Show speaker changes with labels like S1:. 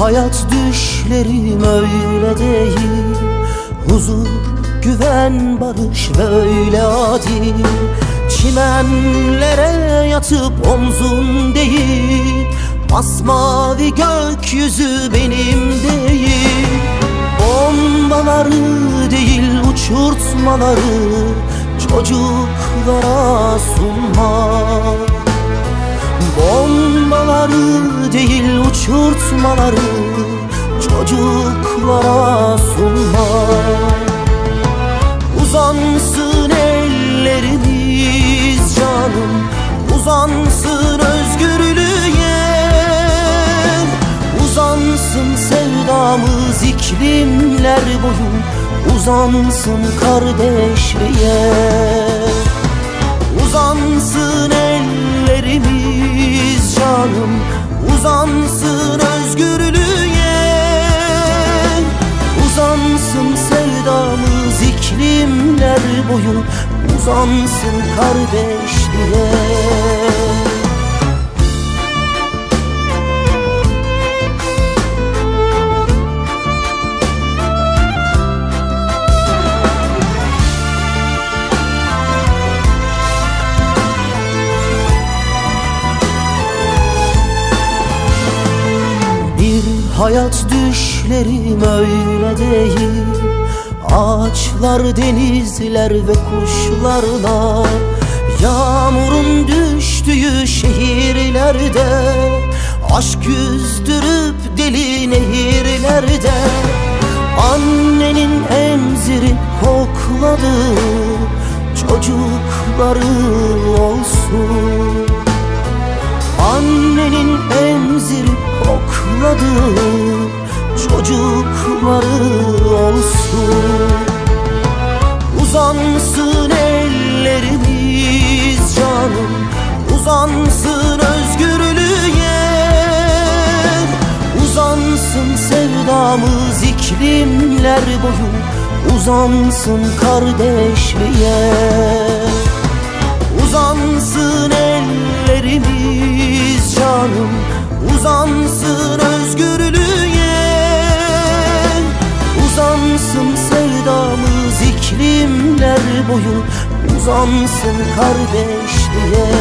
S1: Hayat düşlerim öyle değil. Huzur, güven, barış böyle adil. Çimenlere yatıp omzun değil. Masmavi gökyüzü benim değil. Bombaları değil uçurtmaları Çocuklara sunma Bombaları değil uçurtmaları Çocuklara sunma Uzansın ellerimiz canım Uzansın özgürlüğe. Uzansın sevdamız iklimler boyu Uzansın kardeşliğe. Uzansın Uzansın özgürlüğe. Uzansın sevdamız iklimler boyu Uzansın kardeşliğe hayat düşlerim öyle değil. Ağaçlar, denizler ve kuşlarla Yağmurun düştüğü şehirlerde Aşk yüzdürüp deli nehirlerde Annenin emziri kokladığı Çocukları olsun Annenin emziri kokladığı çocukları olsun. Uzansın ellerimiz canım Uzansın özgürlüğe. Uzansın sevdamız iklimler boyu Uzansın kardeşliğe. Uzansın ellerimiz Uzansın sevdamız iklimler boyu Uzansın kardeşliğe